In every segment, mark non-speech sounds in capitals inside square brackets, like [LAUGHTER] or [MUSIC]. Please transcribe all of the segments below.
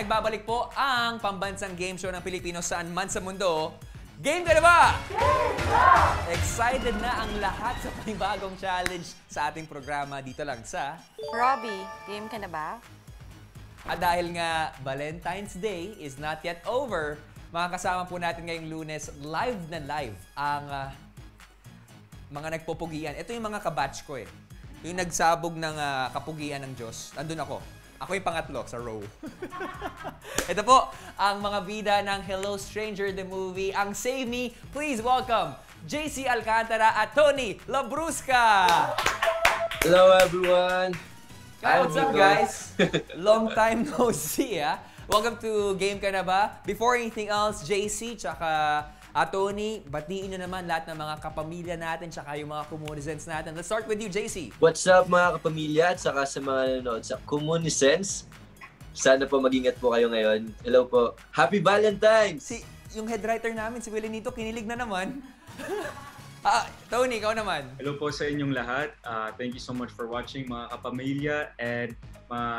nagbabalik po ang pambansang game show ng Pilipino saan man sa mundo. Game ka na ba? Excited na ang lahat sa panibagong challenge sa ating programa dito lang sa... Robbie, game ka na ba? At dahil nga Valentine's Day is not yet over, makakasama po natin ngayong lunes live na live ang ah, mga nagpupugian. Ito yung mga kabatch ko eh. Yung nagsabog ng ah, kapugian ng Diyos. Nandun ako. Ako yung pangatlo sa row. [LAUGHS] Ito po ang mga bida ng Hello Stranger the Movie. Ang Save Me, please welcome JC Alcantara at Tony Labrusca. Hello everyone! Hi, what's up guys? [LAUGHS] Long time no see ah. Welcome to Game Ka Na Ba? Before anything else, JC tsaka ah, Tony, batiin nyo naman lahat ng mga kapamilya natin tsaka yung mga communizens natin. Let's start with you, JC. What's up mga kapamilya at saka sa mga nanonood sa Communisense? Sana po mag-ingat po kayo ngayon. Hello po. Happy Valentine's! Si, yung head writer namin, si Willie Nito, kinilig na naman. [LAUGHS] ah, Tony, ikaw naman. Hello po sa inyong lahat. Uh, thank you so much for watching mga kapamilya and mga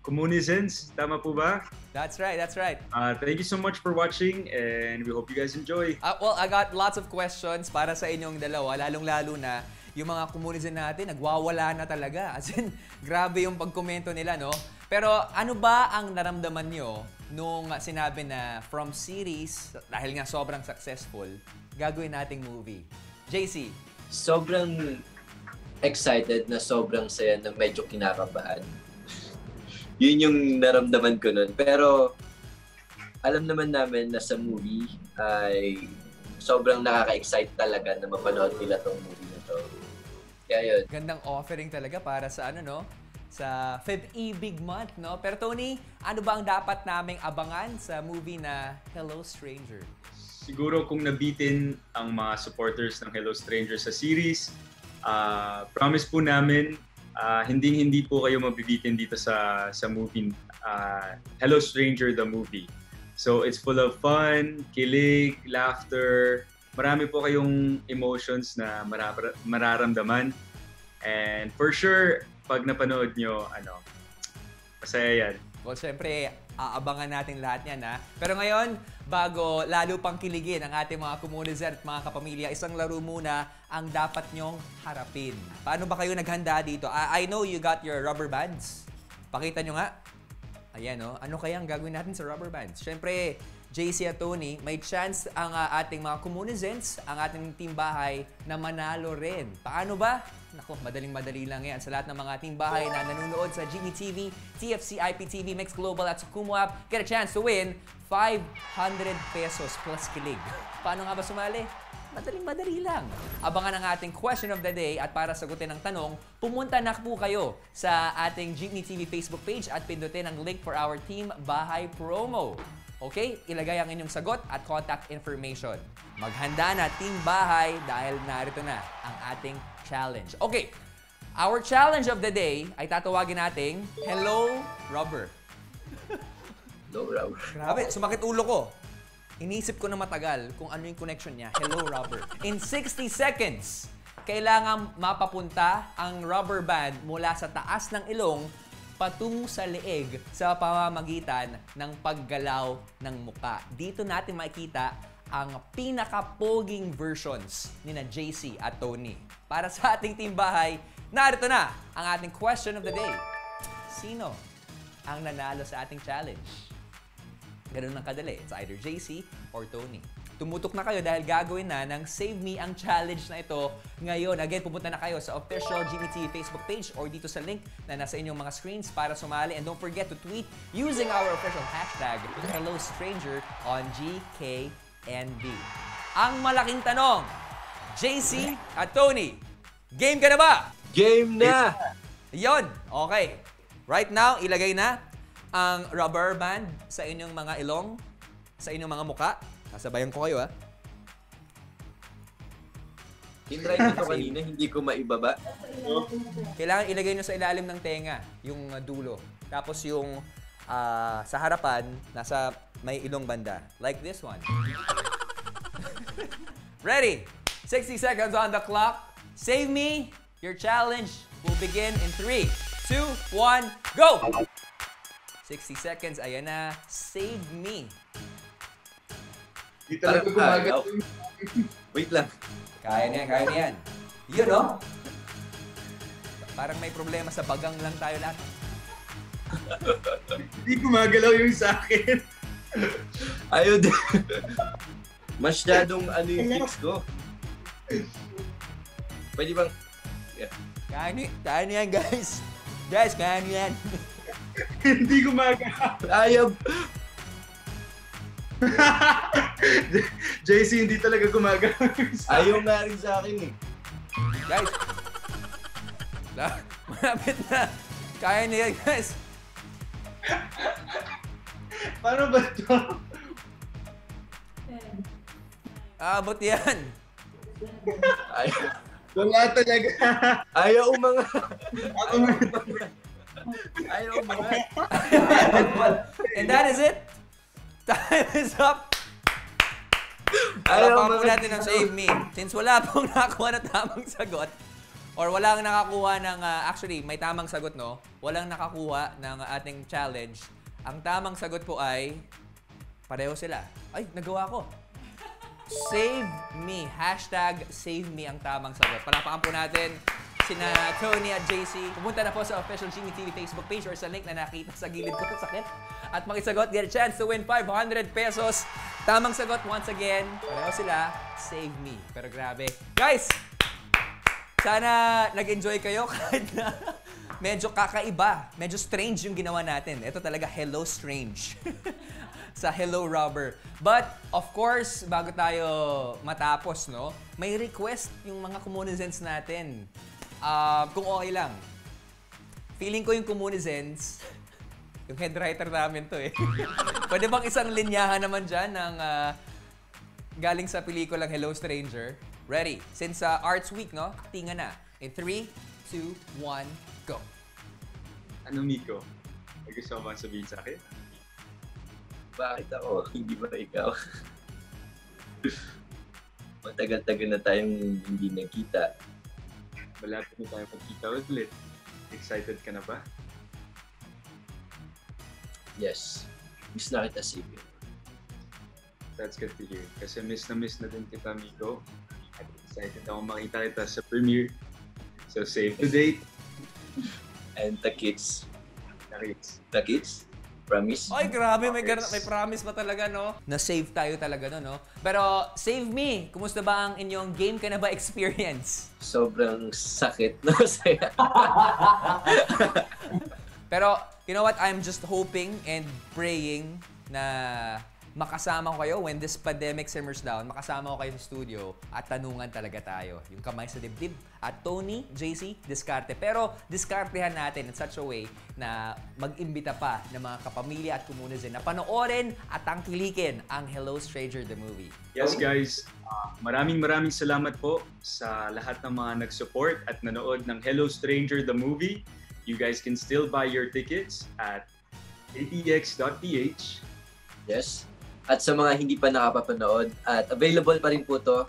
communizens. Tama po ba? That's right, that's right. Uh, thank you so much for watching and we hope you guys enjoy. Ah, well, I got lots of questions para sa inyong dalawa, lalong-lalo na yung mga komunizen natin, nagwawala na talaga. [LAUGHS] As in, grabe yung pagkomento nila, no? Pero ano ba ang naramdaman nyo nung sinabi na from series, dahil nga sobrang successful, gagawin nating movie? JC, Sobrang excited na sobrang saya na medyo kinakabahan. Yun yung naramdaman ko nun. Pero alam naman namin na sa movie ay sobrang nakaka-excite talaga na mapanood nila tong movie na to. Kaya yun. gandang offering talaga para sa ano, no? Sa Feb E Big Month, no? Pero Tony, ano ba ang dapat naming abangan sa movie na Hello Stranger? Siguro kung nabitin ang mga supporters ng Hello Stranger sa series, uh, promise po namin uh, hindi hindi po kayo mabibitin dito sa sa movie uh, Hello Stranger the movie. So it's full of fun, kilig, laughter. Marami po kayong emotions na mara- mararamdaman. And for sure, pag napanood nyo, ano, masaya yan. Well, syempre, aabangan natin lahat yan, ha? Pero ngayon, bago lalo pang kiligin ang ating mga komunizer at mga kapamilya, isang laro muna ang dapat nyong harapin. Paano ba kayo naghanda dito? I, I know you got your rubber bands. Pakita nyo nga. Ayan, no? Ano kaya ang gagawin natin sa rubber bands? Syempre, JC at Tony, may chance ang ah, ating mga communizens, ang ating team bahay na manalo rin. Paano ba? Nako, madaling-madali lang yan sa lahat ng mga team bahay na nanonood sa GBTV, TFC, IPTV, Mix Global at app. Get a chance to win 500 pesos plus kilig. [LAUGHS] Paano nga ba sumali? Madaling-madali lang. Abangan ang ating question of the day at para sagutin ang tanong, pumunta na po kayo sa ating Jeepney Facebook page at pindutin ang link for our Team Bahay promo. Okay? Ilagay ang inyong sagot at contact information. Maghanda na Team Bahay dahil narito na ang ating challenge. Okay. Our challenge of the day ay tatawagin nating Hello Rubber. No, Raul. Grabe, sumakit ulo ko. Inisip ko na matagal kung ano yung connection niya. Hello, rubber. In 60 seconds, kailangan mapapunta ang rubber band mula sa taas ng ilong patungo sa leeg sa pamamagitan ng paggalaw ng muka. Dito natin makikita ang pinaka-poging versions ni na JC at Tony. Para sa ating team bahay, narito na ang ating question of the day. Sino ang nanalo sa ating challenge? Ganun lang kadali. It's either JC or Tony. Tumutok na kayo dahil gagawin na ng Save Me ang challenge na ito ngayon. Again, pupunta na kayo sa official GBT Facebook page or dito sa link na nasa inyong mga screens para sumali. And don't forget to tweet using our official hashtag Hello Stranger on GKNB. Ang malaking tanong, JC at Tony, game ka na ba? Game na! Yon, okay. Right now, ilagay na ang rubber band sa inyong mga ilong, sa inyong mga muka. Sasabayan ko kayo, ha? Tinry ko kanina, hindi ko maibaba. Kailangan ilagay nyo sa ilalim ng tenga, yung uh, dulo. Tapos yung ah, sa harapan, nasa may ilong banda. Like this one. [LAUGHS] Ready? 60 seconds on the clock. Save me. Your challenge will begin in 3, 2, 1, go! 60 seconds, ayan na. Save me. Di talaga gumagalaw. [LAUGHS] Wait lang. Kaya niyan, kaya niyan. Yun, no? Parang may problema sa bagang lang tayo lahat. [LAUGHS] Hindi gumagalaw yung sa akin. [LAUGHS] Ayaw din. Masyadong ano yung fix ko. Pwede bang... Kaya niyo, kaya yan, guys. Guys, kaya yan. Hindi gumagalaw. Ayaw. [LAUGHS] JC, hindi talaga sa Ayaw nga rin sa akin eh. guys. La- Malapit na. Kaya niyo yan, guys. Paano ba ito? Abot yan. Ayaw, Wala talaga. ayaw umanga. Ako nga. Ayaw umanga. And that is it. Time is up. [LAUGHS] Ayaw po natin ang save me. Since wala [LAUGHS] pong nakakuha ng tamang sagot, or walang nakakuha ng, ah, actually, may tamang sagot, no? Walang nakakuha ng ating challenge. Ang tamang sagot po ay, pareho sila. Ay, nagawa ko. Save me. Hashtag save me ang tamang sagot. Palapakan po natin sina Tony at JC. Pumunta na po sa official Jimmy TV Facebook page or sa link na nakita sa gilid ko sa sakit. At makisagot, get a chance to win 500 pesos. Tamang sagot once again. Pareho sila, save me. Pero grabe. Guys, sana nag-enjoy kayo [LAUGHS] kahit na medyo kakaiba, medyo strange yung ginawa natin. Ito talaga Hello Strange. [LAUGHS] sa Hello Robber. But, of course, bago tayo matapos, no, may request yung mga communizens natin. Ah, kung okay lang. Feeling ko yung communizens, yung head writer namin to eh. [LAUGHS] Pwede bang isang linyahan naman dyan ng ah, galing sa pelikulang Hello Stranger? Ready? Since uh, Arts Week, no? Tinga na. In 3, 2, 1, go. Ano, Miko? May gusto mo ba sabihin sa akin? Bakit ako? [LAUGHS] Hindi ba ikaw? [LAUGHS] Matagal-tagal na tayong hindi nagkita. Malapit na tayo magkita ulit. Excited ka na ba? Yes. Miss na kita, Sige. That's good to hear. Kasi miss na miss na din kita, Miko. At excited ako makita kita sa premiere. So save the date. And the kids. Nakits. The kids? Promise? Ay, grabe, may, may promise pa talaga, no? Na-save tayo talaga, no, no? Pero, save me! Kumusta ba ang inyong game ka na ba experience? Sobrang sakit na [LAUGHS] saya. Pero, you know what? I'm just hoping and praying na makasama ko kayo when this pandemic simmers down, makasama ko kayo sa studio at tanungan talaga tayo. Yung kamay sa dibdib. At Tony, JC, diskarte. Pero diskartehan natin in such a way na mag-imbita pa ng mga kapamilya at komunizen na panoorin at tangkilikin ang Hello Stranger the movie. Yes guys, uh, maraming maraming salamat po sa lahat ng mga nag-support at nanood ng Hello Stranger the movie. You guys can still buy your tickets at atx.ph. Yes. At sa mga hindi pa nakapapanood, at available pa rin po to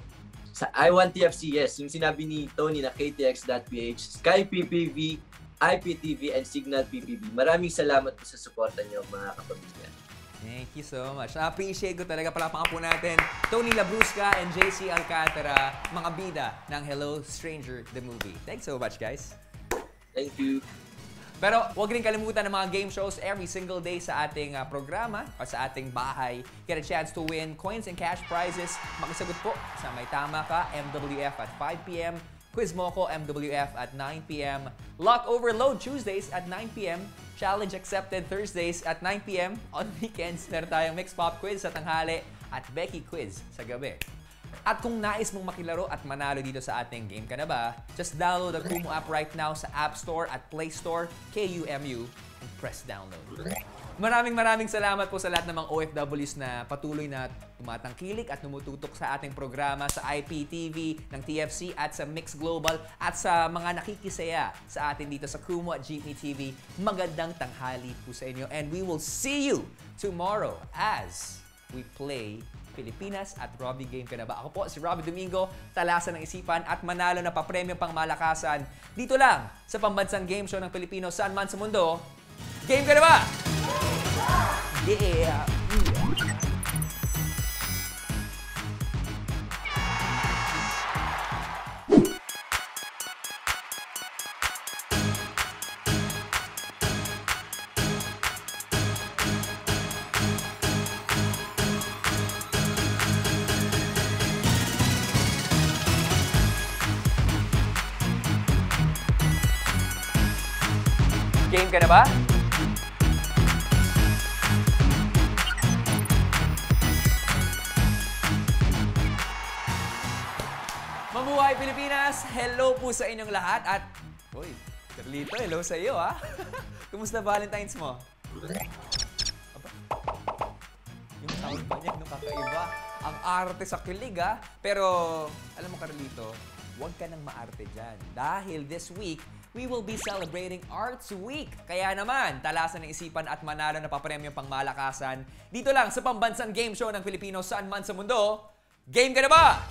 sa I1TFCS, yung sinabi ni Tony na ktx.ph, Sky PPV, IPTV, and Signal PPV. Maraming salamat po sa suporta niyo mga kapamilya. Thank you so much. Na-appreciate ko talaga. Palapakan po natin Tony Labrusca and JC Alcantara, mga bida ng Hello Stranger the Movie. Thanks so much, guys. Thank you. Pero huwag rin kalimutan ng mga game shows every single day sa ating ah, programa o sa ating bahay. Get a chance to win coins and cash prizes. Makisagot po sa May Tama Ka, MWF at 5pm. Quiz Moco, MWF at 9pm. Lock Overload Tuesdays at 9pm. Challenge Accepted Thursdays at 9pm. On weekends, meron tayong Mix Pop Quiz sa tanghali at Becky Quiz sa gabi. At kung nais mong makilaro at manalo dito sa ating Game Ka Na Ba, just download the Kumu app right now sa App Store at Play Store, KUMU, and press download. Maraming maraming salamat po sa lahat ng mga OFWs na patuloy na tumatangkilik at tumututok sa ating programa sa IPTV ng TFC at sa Mix Global at sa mga nakikisaya sa atin dito sa Kumu at Jeepney TV. Magandang tanghali po sa inyo and we will see you tomorrow as we play Pilipinas at Robbie Game ka na ba? Ako po si Robbie Domingo, talasan ng isipan at manalo na papremyo pang malakasan. Dito lang sa pambansang game show ng Pilipino saan man sa mundo. Game ka na ba? Yeah! Mm. Na ba? Mabuhay Pilipinas! Hello po sa inyong lahat at... Uy, Carlito, hello sa iyo ha! [LAUGHS] Kumusta Valentine's mo? Aba. Yung sound pa niya, no, kakaiba. Ang arte sa kilig ha. Pero, alam mo Carlito, huwag ka nang maarte dyan. Dahil this week, we will be celebrating Arts Week. Kaya naman, talasan ng isipan at manalo na papremyong pangmalakasan dito lang sa pambansang game show ng Pilipino saan man sa mundo. Game ka na ba?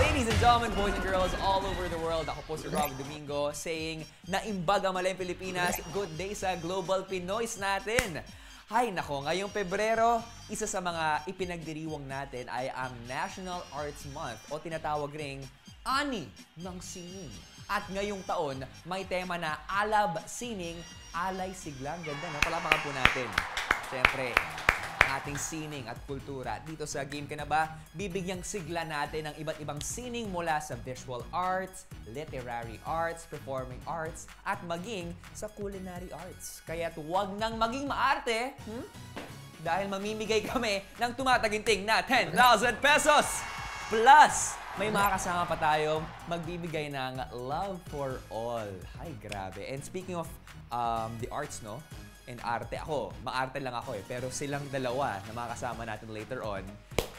Ladies and gentlemen, boys and girls all over the world, ako po si Rob Domingo saying na imbaga malayang Pilipinas, good day sa Global Pinoys natin. Hay nako, ngayong Pebrero, isa sa mga ipinagdiriwang natin ay ang National Arts Month o tinatawag ring Ani ng Sining. At ngayong taon, may tema na Alab Sining, Alay Siglang. Ganda, no? Palapakan po natin. Siyempre, ang ating sining at kultura. Dito sa Game Ka Na Ba, bibigyang sigla natin ang iba't ibang sining mula sa visual arts, literary arts, performing arts, at maging sa culinary arts. Kaya't huwag nang maging maarte, hmm? dahil mamimigay kami ng tumataginting na 10,000 pesos! Plus, may mga kasama pa tayong magbibigay ng Love for All. Ay, grabe. And speaking of um, the arts, no? And arte, ako, maarte lang ako eh. Pero silang dalawa na mga kasama natin later on,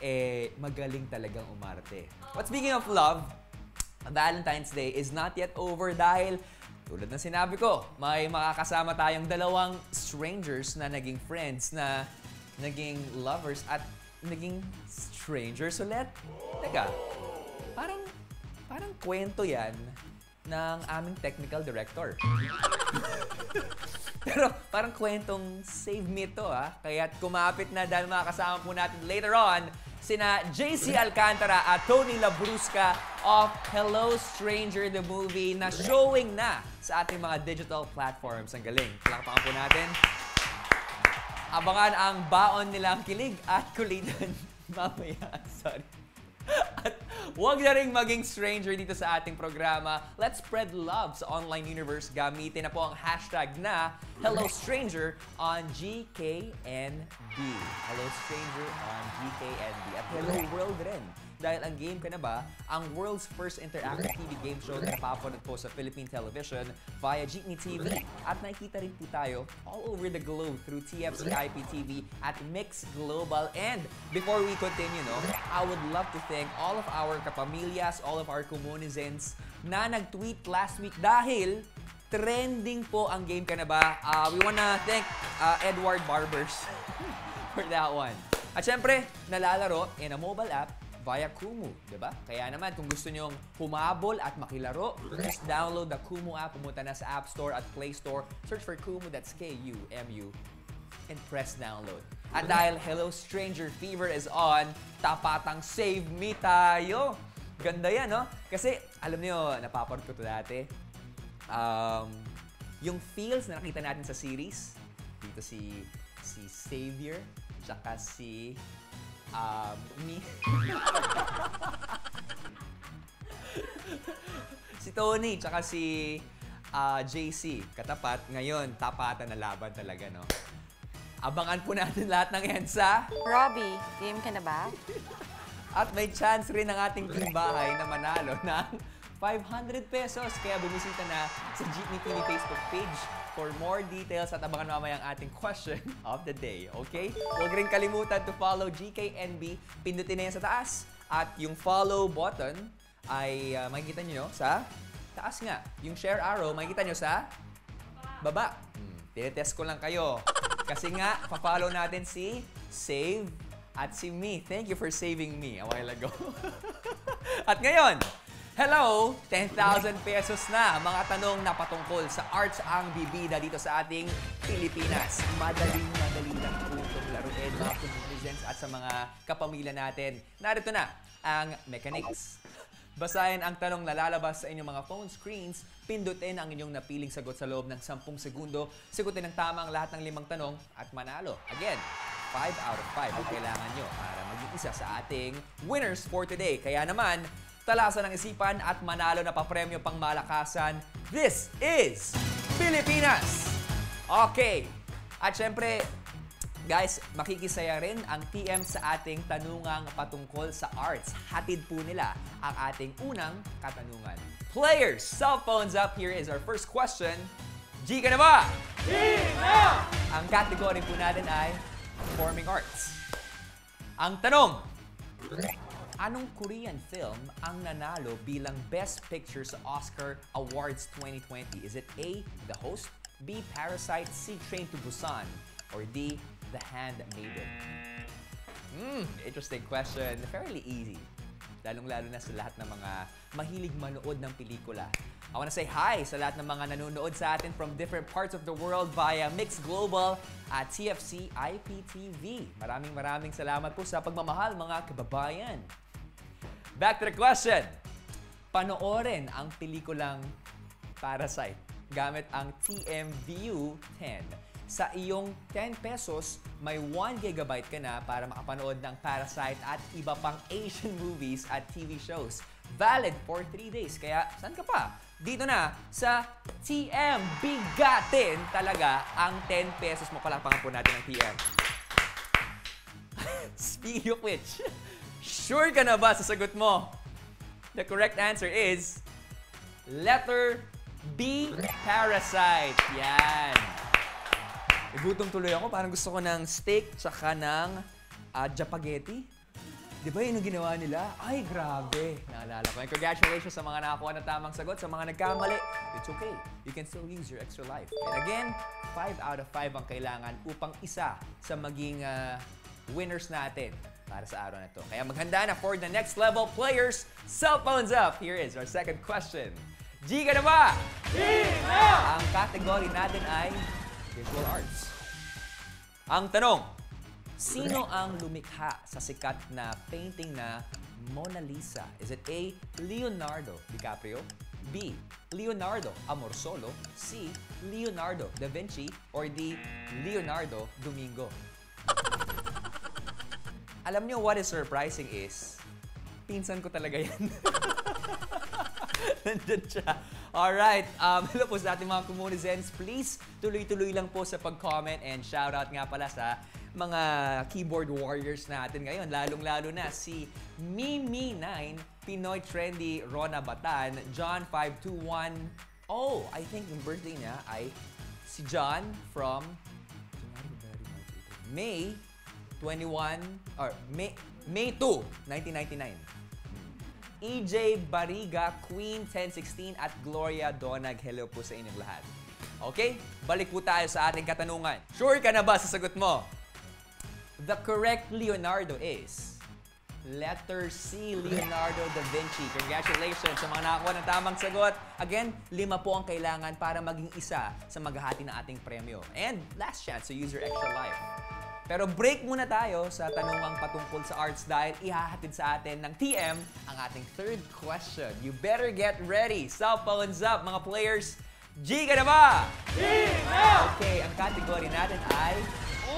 eh, magaling talagang umarte. But speaking of love, Valentine's Day is not yet over dahil tulad ng sinabi ko, may makakasama tayong dalawang strangers na naging friends na naging lovers at naging strangers ulit. Teka, parang kwento yan ng aming technical director. [LAUGHS] Pero parang kwentong save me to ah. Kaya't kumapit na dahil makakasama po natin later on sina JC Alcantara at Tony Labrusca of Hello Stranger the Movie na showing na sa ating mga digital platforms. Ang galing. Palakpakan po natin. Abangan ang baon nilang kilig at kulitan [LAUGHS] mamaya. Sorry. At huwag na rin maging stranger dito sa ating programa. Let's spread love sa online universe. Gamitin na po ang hashtag na Hello Stranger on GKNB. Hello Stranger on GKNB. At Hello World rin. Dahil ang game ka na ba, ang world's first interactive TV game show na napapanood po sa Philippine television via Jeepney TV. At nakikita rin po tayo all over the globe through TFC IPTV at Mix Global. And before we continue, no, I would love to thank all of our kapamilyas, all of our comunizens na nag-tweet last week dahil trending po ang game ka na ba. Uh, we wanna thank uh, Edward Barbers [LAUGHS] for that one. At syempre, nalalaro in a mobile app via Kumu, di ba? Kaya naman, kung gusto nyong humabol at makilaro, just download the Kumu app, pumunta na sa App Store at Play Store, search for Kumu, that's K-U-M-U, and press download. At dahil Hello Stranger Fever is on, tapatang save me tayo! Ganda yan, no? Kasi, alam niyo, napapanood ko to dati. Um, yung feels na nakita natin sa series, dito si si Savior, tsaka si um, me. [LAUGHS] si Tony, tsaka si ah, JC. Katapat, ngayon, tapatan na laban talaga, no? Abangan po natin lahat ng yan sa... Robbie, game ka na ba? [LAUGHS] At may chance rin ng ating team bahay na manalo ng 500 pesos. Kaya bumisita na sa Jeepney TV Facebook page for more details at abangan mamaya ang ating question of the day. Okay? Huwag rin kalimutan to follow GKNB. Pindutin na yan sa taas. At yung follow button ay uh, makikita nyo sa taas nga. Yung share arrow, makikita nyo sa baba. Hmm, tinetest ko lang kayo. Kasi nga, pa-follow natin si Save at si Me. Thank you for saving me a while ago. [LAUGHS] at ngayon, Hello! 10,000 pesos na mga tanong na patungkol sa arts ang bibida dito sa ating Pilipinas. Madaling madali lang po itong laruin mga kumulizens at sa mga kapamilya natin. Narito na ang mechanics. Basahin ang tanong na lalabas sa inyong mga phone screens, pindutin ang inyong napiling sagot sa loob ng 10 segundo, sagutin ng tama ang lahat ng limang tanong at manalo. Again, 5 out of 5 ang kailangan nyo para maging isa sa ating winners for today. Kaya naman, talasan ng isipan at manalo na papremyo pang malakasan. This is Pilipinas! Okay. At syempre, guys, makikisaya rin ang TM sa ating tanungang patungkol sa arts. Hatid po nila ang ating unang katanungan. Players, cell phones up. Here is our first question. G ka na ba? G na! Ang category po natin ay performing arts. Ang tanong, Anong Korean film ang nanalo bilang Best Picture sa Oscar Awards 2020? Is it A. The Host, B. Parasite, C. Train to Busan, or D. The Handmaiden? Hmm, interesting question. Fairly easy. Lalong-lalo na sa lahat ng mga mahilig manood ng pelikula. I wanna say hi sa lahat ng mga nanonood sa atin from different parts of the world via Mix Global at TFC IPTV. Maraming maraming salamat po sa pagmamahal mga kababayan. Back to the question. Panoorin ang pelikulang Parasite gamit ang TMVU 10. Sa iyong 10 pesos, may 1 gigabyte ka na para makapanood ng Parasite at iba pang Asian [LAUGHS] movies at TV shows. Valid for 3 days. Kaya, saan ka pa? Dito na sa TM. Bigatin talaga ang 10 pesos mo. Palakpakan po natin ang TM. [LAUGHS] Speaking of which, [LAUGHS] sure ka na ba sa sagot mo? The correct answer is letter B, parasite. Yan. Nagutom tuloy ako. Parang gusto ko ng steak tsaka ng uh, japaghetti. Di ba yun ang ginawa nila? Ay, grabe. Naalala ko. And congratulations sa mga nakakuha ng tamang sagot. Sa mga nagkamali, it's okay. You can still use your extra life. And again, 5 out of 5 ang kailangan upang isa sa maging ah, winners natin para sa araw na to. Kaya maghanda na for the next level players. Cell phones up. Here is our second question. G ka na ba? G na! Ang category natin ay visual arts. Ang tanong, sino ang lumikha sa sikat na painting na Mona Lisa? Is it A. Leonardo DiCaprio? B. Leonardo Amorsolo? C. Leonardo da Vinci? Or D. Leonardo Domingo? Alam niyo what is surprising is, pinsan ko talaga yan. [LAUGHS] Nandyan siya. Alright, um, [LAUGHS] hello po sa ating mga Comunizens. Please, tuloy-tuloy lang po sa pag-comment and shoutout nga pala sa mga keyboard warriors natin ngayon. Lalong-lalo na si Mimi9, Pinoy Trendy, Rona Batan, John521. Oh, I think yung birthday niya ay si John from May 21 or May May 2, 1999. EJ Bariga, Queen 1016 at Gloria Donag. Hello po sa inyong lahat. Okay, balik po tayo sa ating katanungan. Sure ka na ba sa sagot mo? The correct Leonardo is letter C, Leonardo da Vinci. Congratulations sa mga nakakuha ng tamang sagot. Again, lima po ang kailangan para maging isa sa maghahati ng ating premyo. And last chance to use your extra life. Pero break muna tayo sa tanungang patungkol sa arts dahil ihahatid sa atin ng TM ang ating third question. You better get ready. Cell phones up, mga players. G ka na ba? G! Okay, ang category natin ay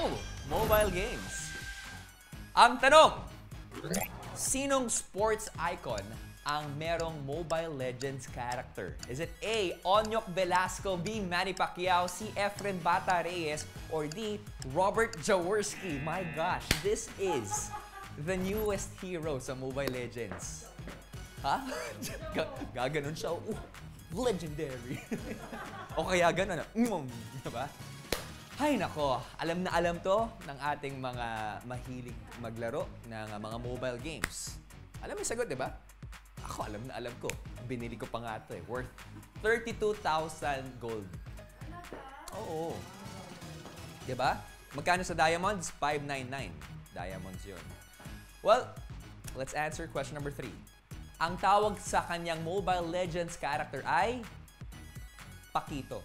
oh, mobile games. Ang tanong, sinong sports icon ang merong Mobile Legends character? Is it A. Onyok Velasco, B. Manny Pacquiao, C. Efren Bata Reyes, or D. Robert Jaworski? My gosh, this is the newest hero sa Mobile Legends. Ha? [LAUGHS] Ga- Gaganon siya. Uh, legendary. [LAUGHS] o kaya ganon. Mm, diba? Ay nako, alam na alam to ng ating mga mahilig maglaro ng mga mobile games. Alam mo yung sagot, di ba? Ako, alam na alam ko. Binili ko pa nga ito eh. Worth 32,000 gold. Oo. Di ba? Magkano sa diamonds? 599. Diamonds yun. Well, let's answer question number three. Ang tawag sa kanyang Mobile Legends character ay Pakito.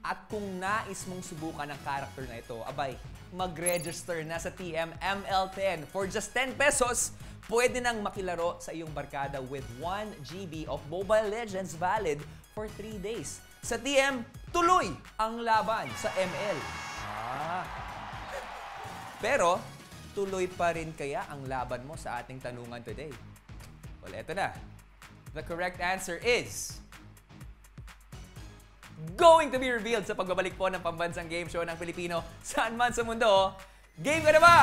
At kung nais mong subukan ang character na ito, abay, mag-register na sa TM ML10. For just 10 pesos, pwede nang makilaro sa iyong barkada with 1 GB of Mobile Legends valid for 3 days. Sa TM, tuloy ang laban sa ML. Ah. Pero, tuloy pa rin kaya ang laban mo sa ating tanungan today? Well, eto na. The correct answer is going to be revealed sa pagbabalik po ng pambansang game show ng Pilipino saan man sa mundo. Game ka na ba?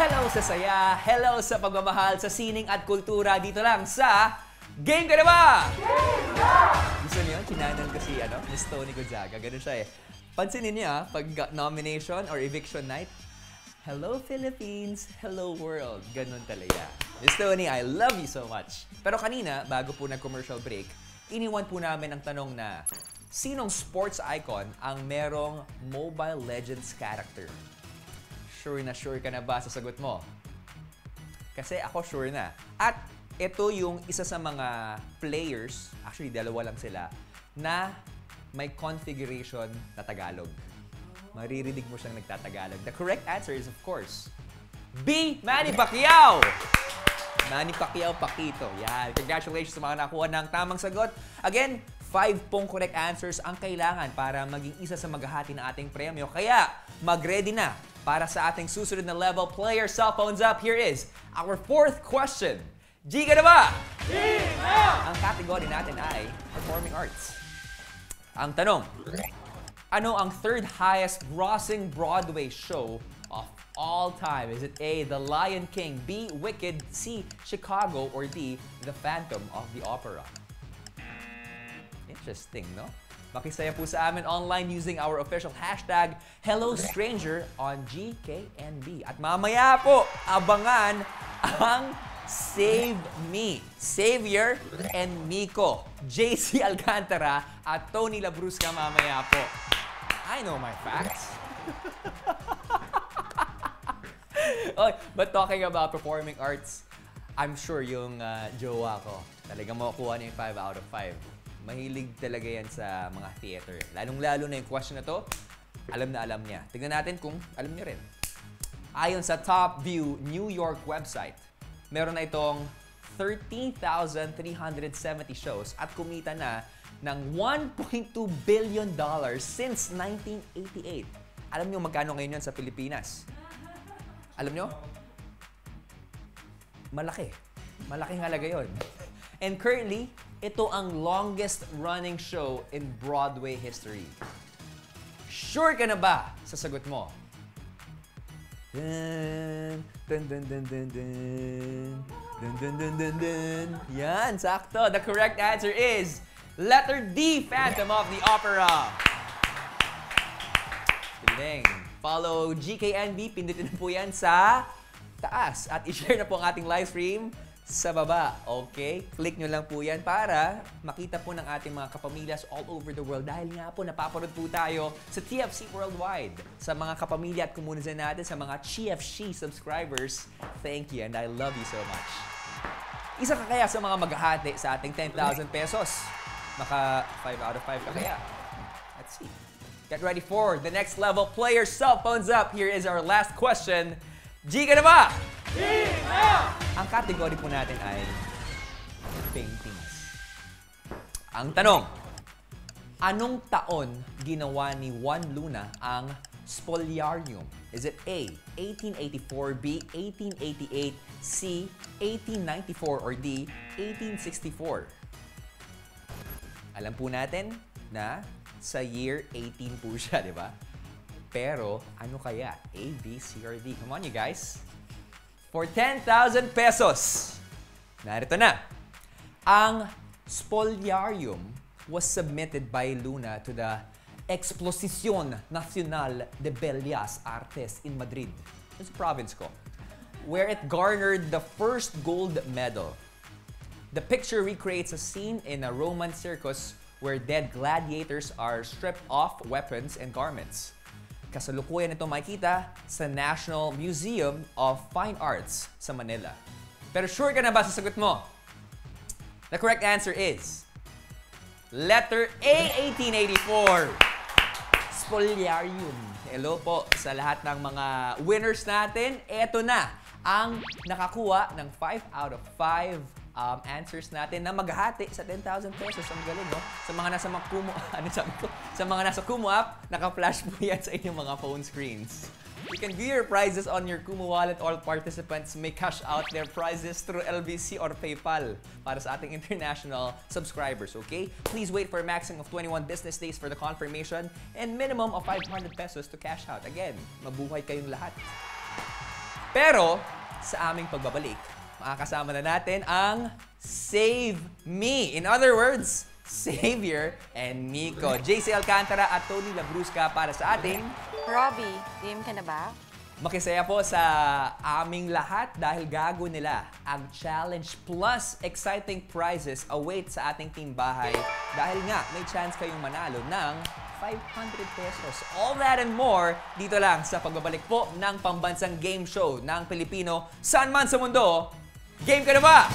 Hello sa saya, hello sa pagmamahal sa sining at kultura dito lang sa Game ka na ba? Gusto niyo, kinanan ko si ano, Miss Tony Gonzaga. Ganun siya eh. Pansinin niyo ah, pag nomination or eviction night, Hello Philippines, hello world. Ganun talaga. Miss Tony, I love you so much. Pero kanina, bago po nag-commercial break, iniwan po namin ang tanong na, sinong sports icon ang merong Mobile Legends character? Sure na sure ka na ba sa sagot mo? Kasi ako sure na. At ito yung isa sa mga players, actually dalawa lang sila, na may configuration na Tagalog. Maririnig mo siyang nagtatagalog. The correct answer is, of course, B. Manny Pacquiao! Manny Pacquiao Paquito. Yan. Congratulations sa mga nakuha ng tamang sagot. Again, five pong correct answers ang kailangan para maging isa sa maghahati ng ating premyo. Kaya, mag-ready na para sa ating susunod na level. Player cell phones up. Here is our fourth question. G ka na ba? G Ang category natin ay Performing Arts. Ang tanong, ano ang third highest grossing Broadway show of all time? Is it A, The Lion King, B, Wicked, C, Chicago, or D, The Phantom of the Opera? Interesting, no? Makisaya po sa amin online using our official hashtag HelloStranger on GKNB. At mamaya po, abangan ang Save Me, Xavier and Miko, JC [LAUGHS] Alcantara at Tony Labrusca mamaya po. I know my facts. [LAUGHS] Oy, but talking about performing arts, I'm sure yung uh, jowa ko, talagang makukuha na yung 5 out of 5. Mahilig talaga yan sa mga theater. Lalong-lalo na yung question na to, alam na alam niya. Tignan natin kung alam niya rin. Ayon sa Top View New York website, meron na itong 13,370 shows at kumita na ng 1.2 billion dollars since 1988. Alam niyo magkano ngayon yun sa Pilipinas? Alam niyo? Malaki. Malaking halaga yun. And currently, ito ang longest running show in Broadway history. Sure ka na ba sa sagot mo? Dun, dun, dun, dun, dun, dun. Yan, sakto. The correct answer is letter D, Phantom of the Opera. Galing. Follow GKNB, pindutin na po yan sa taas. At i-share na po ang ating live stream sa baba. Okay? Click nyo lang po yan para makita po ng ating mga kapamilyas all over the world. Dahil nga po, napaparod po tayo sa TFC Worldwide. Sa mga kapamilya at komunidad natin, sa mga TFC subscribers, thank you and I love you so much. Isa ka kaya sa mga maghahati sa ating 10,000 pesos? Maka 5 out of 5 ka kaya? Let's see. Get ready for the next level. Player cell phones up. Here is our last question. G ka na ba? Na! Ang category po natin ay paintings. Ang tanong, anong taon ginawa ni Juan Luna ang Spoliarium? Is it A, 1884, B, 1888, C, 1894, or D, 1864? Alam po natin na sa year 18 po siya, [LAUGHS] di ba? Pero ano kaya? A, B, C, or D? Come on, you guys. For 10,000 pesos, narito na. Ang Spoliarium was submitted by Luna to the Exposición Nacional de Bellas Artes in Madrid. It's a province ko. Where it garnered the first gold medal The picture recreates a scene in a Roman circus where dead gladiators are stripped off weapons and garments. Kasalukuyan ito makikita sa National Museum of Fine Arts sa Manila. Pero sure ka na ba sa sagot mo? The correct answer is letter A, 1884. Spoliarium. Hello po sa lahat ng mga winners natin. Eto na ang nakakuha ng 5 out of 5 um, answers natin na maghati sa 10,000 pesos. Ang galing, no? Sa mga nasa Kumu, [LAUGHS] ano sabi ko? Sa mga nasa Kumu app, naka-flash po yan sa inyong mga phone screens. You can view your prizes on your Kumu wallet. All participants may cash out their prizes through LBC or PayPal para sa ating international subscribers, okay? Please wait for a maximum of 21 business days for the confirmation and minimum of 500 pesos to cash out. Again, mabuhay kayong lahat. Pero, sa aming pagbabalik, makakasama na natin ang Save Me. In other words, Savior and Miko. JC Alcantara at Tony Labrusca para sa ating Robbie, game ka na ba? Makisaya po sa aming lahat dahil gago nila ang challenge plus exciting prizes await sa ating team bahay dahil nga may chance kayong manalo ng 500 pesos. All that and more dito lang sa pagbabalik po ng pambansang game show ng Pilipino saan man sa mundo. ゲームからは。